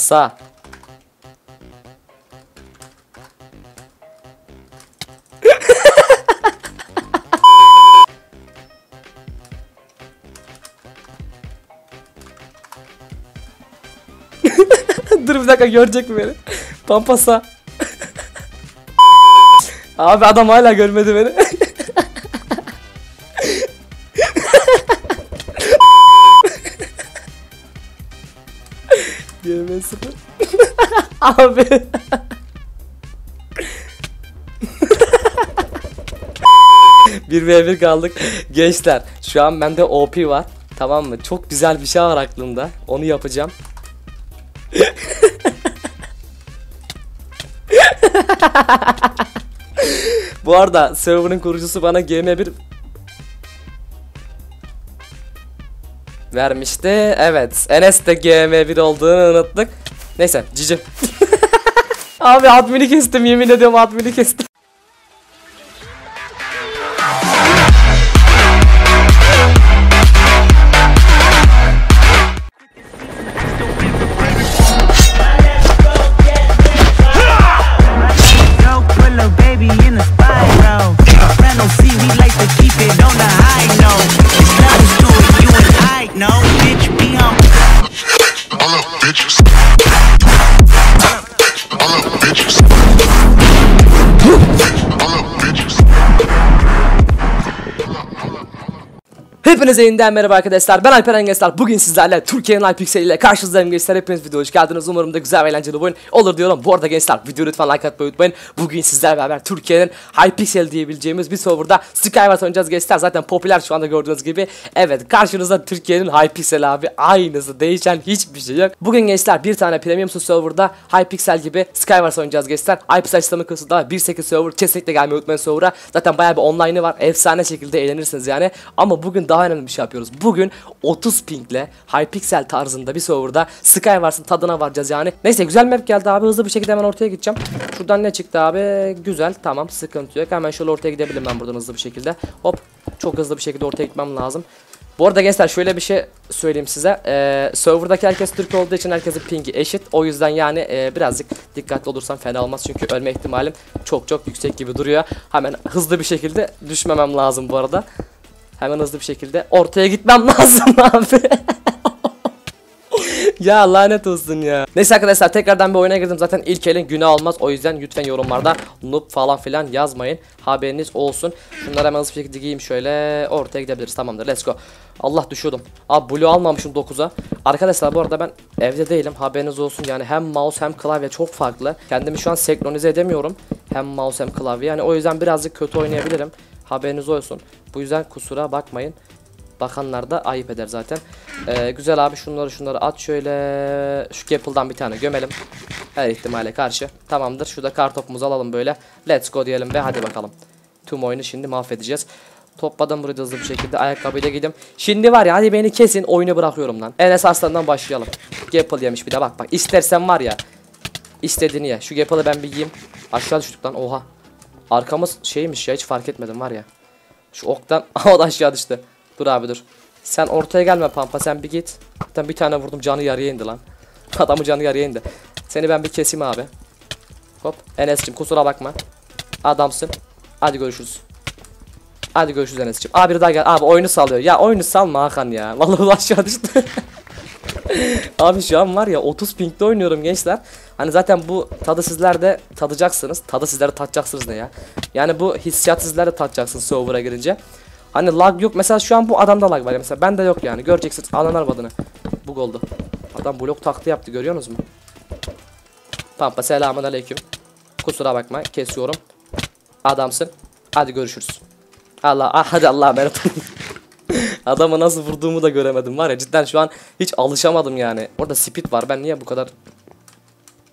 Sağ. Dur bir dakika görecek mi beni? Pampa sağ. Abi adam hala görmedi beni. Sıfır. Abi. bir ve bir kaldık. Gençler şu an bende OP var. Tamam mı? Çok güzel bir şey var aklımda. Onu yapacağım. Bu arada server'ın kurucusu bana GM1 vermişti. Evet. Enes de GM1 olduğunu unuttuk. Neyse cici. Abi admini kestim yemin ediyorum admini kestim. Hepinize yeniden merhaba arkadaşlar. Ben Alperen Gençler. Bugün sizlerle Türkiye'nin Alpixel ile karşınızdayım gençler. Hepiniz video hoş geldiniz. Umarım da güzel ve eğlenceli bir oyun olur diyorum. Bu arada gençler video lütfen like atmayı unutmayın. Bugün sizlerle beraber Türkiye'nin Hypixel diyebileceğimiz bir serverda Skyward oynayacağız gençler. Zaten popüler şu anda gördüğünüz gibi. Evet karşınızda Türkiye'nin Hypixel abi. Aynısı değişen hiçbir şey yok. Bugün gençler bir tane premium serverda Hypixel gibi Skyward oynayacağız gençler. Hypixel sistemi kısmında 1.8 server kesinlikle gelmeyi unutmayın server'a. Zaten bayağı bir online'ı var. Efsane şekilde eğlenirsiniz yani. Ama bugün daha önemli bir şey yapıyoruz. Bugün 30 pingle Hypixel tarzında bir serverda Skywars'ın tadına varacağız yani. Neyse güzel map geldi abi. Hızlı bir şekilde hemen ortaya gideceğim. Şuradan ne çıktı abi? Güzel. Tamam sıkıntı yok. Hemen şöyle ortaya gidebilirim ben buradan hızlı bir şekilde. Hop. Çok hızlı bir şekilde ortaya gitmem lazım. Bu arada gençler şöyle bir şey söyleyeyim size. Ee, serverdaki herkes Türk olduğu için herkesin pingi eşit. O yüzden yani e, birazcık dikkatli olursam fena olmaz. Çünkü ölme ihtimalim çok çok yüksek gibi duruyor. Hemen hızlı bir şekilde düşmemem lazım bu arada. Hemen hızlı bir şekilde ortaya gitmem lazım abi. ya lanet olsun ya. Neyse arkadaşlar tekrardan bir oyuna girdim. Zaten ilk elin günah olmaz. O yüzden lütfen yorumlarda noob falan filan yazmayın. Haberiniz olsun. Şunları hemen hızlı bir şekilde giyeyim şöyle. Ortaya gidebiliriz. Tamamdır. Let's go. Allah düşüyordum. Abi blue almamışım 9'a. Arkadaşlar bu arada ben evde değilim. Haberiniz olsun. Yani hem mouse hem klavye çok farklı. Kendimi şu an senkronize edemiyorum. Hem mouse hem klavye. Yani o yüzden birazcık kötü oynayabilirim. Haberiniz olsun. Bu yüzden kusura bakmayın. Bakanlar da ayıp eder zaten. Ee, güzel abi şunları şunları at şöyle. Şu Gapple'dan bir tane gömelim. Her ihtimale karşı. Tamamdır. Şurada kartopumuzu alalım böyle. Let's go diyelim ve hadi bakalım. Tüm oyunu şimdi mahvedeceğiz. Topladım burayı hızlı bir şekilde. Ayakkabıyla giydim. Şimdi var ya hadi beni kesin oyunu bırakıyorum lan. Enes Arslan'dan başlayalım. Gapple yemiş bir de bak bak. İstersen var ya. İstediğini ye. Şu Gapple'ı ben bir yiyeyim. Aşağı düştük lan oha. Arkamız şeymiş ya hiç fark etmedim var ya. Şu oktan o da aşağı düştü. Dur abi dur. Sen ortaya gelme Pampa sen bir git. Zaten bir tane vurdum canı yarıya indi lan. Adamı canı yarıya indi. Seni ben bir keseyim abi. Hop Enes'cim kusura bakma. Adamsın. Hadi görüşürüz. Hadi görüşürüz Enes'cim. Abi bir daha gel. Abi oyunu salıyor. Ya oyunu salma Hakan ya. Vallahi aşağı düştü. Abi şu an var ya 30 pingde oynuyorum gençler. Hani zaten bu tadı sizler de tadacaksınız. Tadı sizler de tatacaksınız ne ya. Yani bu hissiyat sizler de tatacaksınız server'a girince. Hani lag yok. Mesela şu an bu adamda lag var ya. Mesela bende yok yani. Göreceksiniz. Anan arvadını. Bu oldu. Adam blok taktı yaptı görüyorsunuz mu? Pampa selamun aleyküm. Kusura bakma kesiyorum. Adamsın. Hadi görüşürüz. Allah ah, hadi Allah'a emanet olun. Adamı nasıl vurduğumu da göremedim var ya cidden şu an hiç alışamadım yani. Orada speed var ben niye bu kadar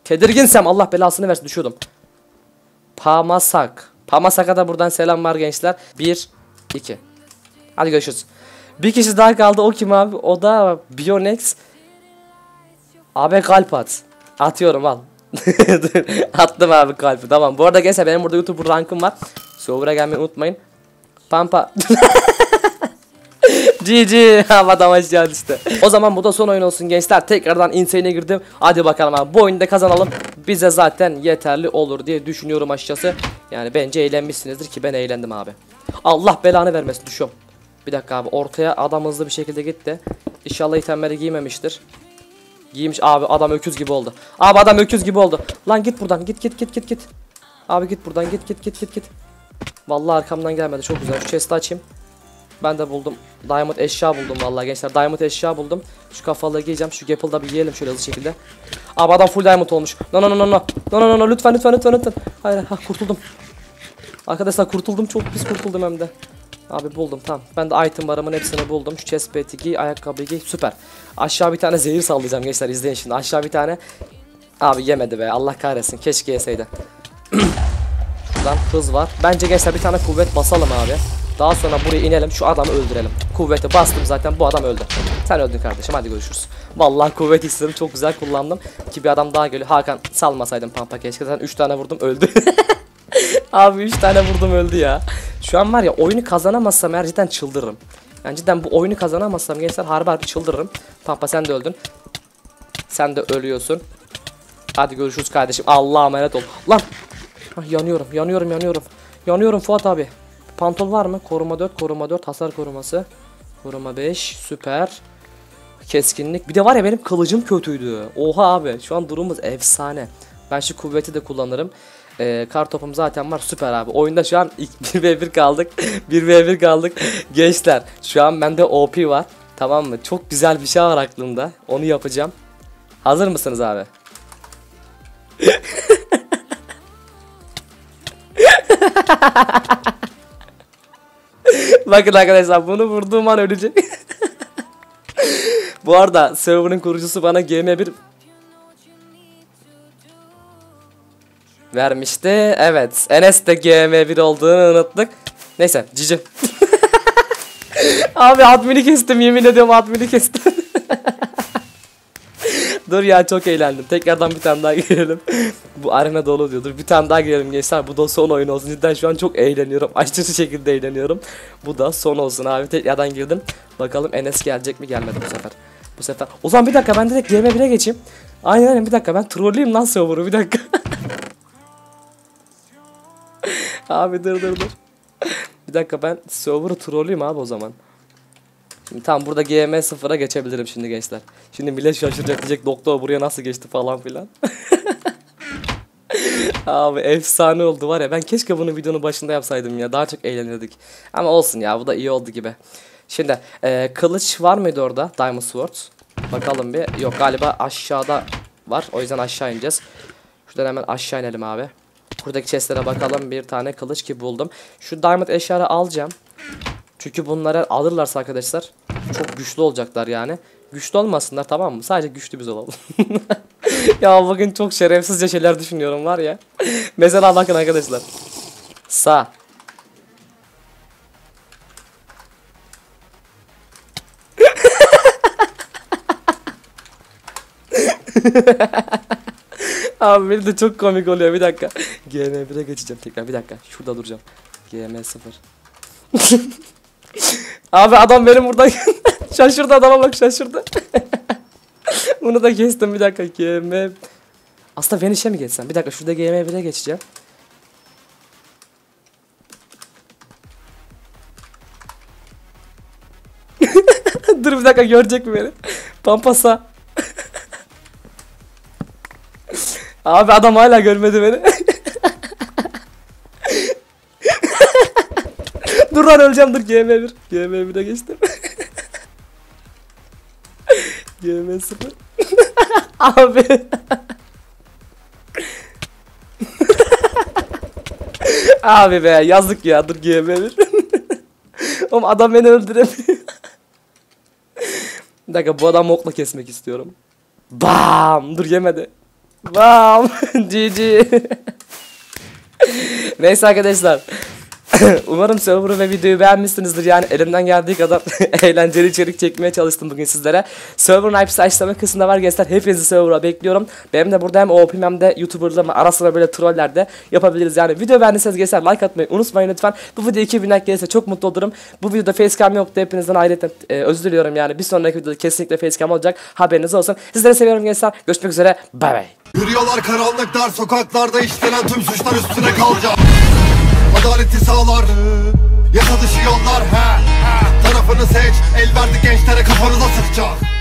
tedirginsem Allah belasını versin düşüyordum. Pamasak. Pamasak'a da buradan selam var gençler. 1 2. Hadi görüşürüz. Bir kişi daha kaldı o kim abi? O da Bionex. Abi kalp at. Atıyorum al. Attım abi kalbi. Tamam. Bu arada gençler benim burada YouTube rankım var. Server'a gelmeyi unutmayın. Pampa. GG. Adam aşağı düştü. O zaman bu da son oyun olsun gençler. Tekrardan insane'e girdim. Hadi bakalım abi. Bu oyunda kazanalım. Bize zaten yeterli olur diye düşünüyorum açıkçası. Yani bence eğlenmişsinizdir ki ben eğlendim abi. Allah belanı vermesin düşüyorum. Bir dakika abi ortaya adam hızlı bir şekilde gitti. İnşallah itemleri giymemiştir. Giymiş abi adam öküz gibi oldu. Abi adam öküz gibi oldu. Lan git buradan git git git git git. Abi git buradan git git git git git. Vallahi arkamdan gelmedi çok güzel. Şu chest'i açayım. Ben de buldum. Diamond eşya buldum vallahi gençler. Diamond eşya buldum. Şu kafalığı giyeceğim. Şu Gapple'ı da bir yiyelim şöyle hızlı şekilde. Abi adam full diamond olmuş. No no no no no. No no no no lütfen lütfen lütfen lütfen. Hayır ha kurtuldum. Arkadaşlar kurtuldum çok pis kurtuldum hem de. Abi buldum tamam. Ben de item barımın hepsini buldum. Şu chest plate'i giy, ayakkabıyı giy. Süper. Aşağı bir tane zehir sallayacağım gençler izleyin şimdi. Aşağı bir tane. Abi yemedi be. Allah kahretsin. Keşke yeseydi. Şuradan hız var. Bence gençler bir tane kuvvet basalım abi. Daha sonra buraya inelim. Şu adamı öldürelim. Kuvveti bastım zaten. Bu adam öldü. Sen öldün kardeşim. Hadi görüşürüz. Vallahi kuvvet istedim. Çok güzel kullandım. Ki bir adam daha geliyor. Hakan salmasaydım pampa keşke. Zaten 3 tane vurdum öldü. Abi 3 tane vurdum öldü ya. Şu an var ya oyunu kazanamazsam eğer cidden çıldırırım. Yani cidden bu oyunu kazanamazsam gençler harbi harbi çıldırırım. Pampa sen de öldün. Sen de ölüyorsun. Hadi görüşürüz kardeşim. Allah'a emanet ol. Lan. Ah, yanıyorum yanıyorum yanıyorum. Yanıyorum Fuat abi. Pantol var mı? Koruma 4 koruma 4 hasar koruması. Koruma 5 süper. Keskinlik. Bir de var ya benim kılıcım kötüydü. Oha abi şu an durumumuz efsane. Ben şu kuvveti de kullanırım. Ee, kar topum zaten var süper abi. Oyunda şu an ilk 1v1 kaldık. 1v1 kaldık. Gençler şu an bende OP var. Tamam mı? Çok güzel bir şey var aklımda. Onu yapacağım. Hazır mısınız abi? Bakın arkadaşlar bunu vurduğum an ölecek. Bu arada server'ın kurucusu bana GM1 vermişti. Evet. Enes de GM1 olduğunu unuttuk. Neyse cici. Abi admini kestim yemin ediyorum admini kestim. Dur ya çok eğlendim. Tekrardan bir tane daha girelim. Bu arena dolu diyordur. Bir tane daha girelim gençler. Bu da son oyun olsun. Cidden şu an çok eğleniyorum. Aşırı şekilde eğleniyorum. Bu da son olsun abi. Tekrardan girdim. Bakalım Enes gelecek mi gelmedi bu sefer. Bu sefer. O zaman bir dakika ben direkt GM1'e geçeyim. Aynen aynen bir dakika ben trolleyim lan server'ı bir dakika. abi dur dur dur. bir dakika ben server'ı trolleyim abi o zaman. Tamam burada GM sıfıra geçebilirim şimdi gençler. Şimdi millet şaşıracak diyecek doktor buraya nasıl geçti falan filan. Abi efsane oldu var ya ben keşke bunu videonun başında yapsaydım ya daha çok eğlenirdik. Ama olsun ya bu da iyi oldu gibi. Şimdi e, kılıç var mıydı orada Diamond Sword? Bakalım bir. Yok galiba aşağıda var o yüzden aşağı ineceğiz. Şuradan hemen aşağı inelim abi. Buradaki chestlere bakalım bir tane kılıç ki buldum. Şu Diamond eşyaları alacağım. Çünkü bunları alırlarsa arkadaşlar çok güçlü olacaklar yani. Güçlü olmasınlar tamam mı? Sadece güçlü biz olalım. ya bugün çok şerefsizce şeyler düşünüyorum var ya. Mesela bakın arkadaşlar. Sağ. Abi benim de çok komik oluyor bir dakika. GM1'e geçeceğim tekrar bir dakika. Şurada duracağım. GM0. Abi adam benim buradan şaşırdı adama bak şaşırdı. Bunu da kestim bir dakika GM. Aslında Vanish'e mi geçsem? Bir dakika şurada GM1'e geçeceğim. Dur bir dakika görecek mi beni? Pampasa. Abi adam hala görmedi beni. Dur lan öleceğim dur GM1. GM1'e geçtim. GM0. Abi. Abi be yazık ya dur GM1. Oğlum adam beni öldüremiyor. Bir dakika bu adam okla kesmek istiyorum. Bam! Dur yemedi. Bam! GG. Neyse arkadaşlar. Umarım server'ı ve videoyu beğenmişsinizdir. Yani elimden geldiği kadar eğlenceli içerik çekmeye çalıştım bugün sizlere. Server'ın IP'si açıklama kısmında var gençler. Hepinizi server'a bekliyorum. Benim de burada hem OP'm hem de YouTuber'larımı ara böyle troller de yapabiliriz. Yani video beğendiyseniz gençler like atmayı unutmayın lütfen. Bu video 2000 like gelirse çok mutlu olurum. Bu videoda facecam yoktu. Hepinizden ayrıca e, özür diliyorum yani. Bir sonraki videoda kesinlikle facecam olacak. Haberiniz olsun. Sizleri seviyorum gençler. Görüşmek üzere. Bay bay. Yürüyorlar karanlık dar sokaklarda işlenen tüm suçlar üstüne kalacak Adaleti sağlar Yasa dışı yollar he, Tarafını seç El verdi gençlere kafanıza sıkacak.